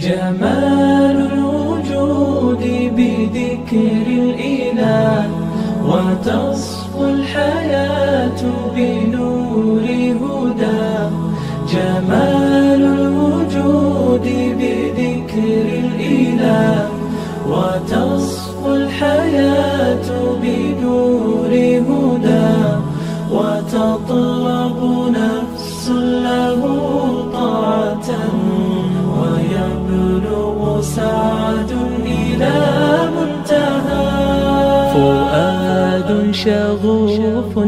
جمال الوجود بذكر الإله وتصفو الحياة بنور هدى. جمال الوجود بذكر الإله وتصفو الحياة بنور هدى. وتطلب فؤاد شغوف